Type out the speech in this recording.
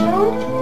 Thank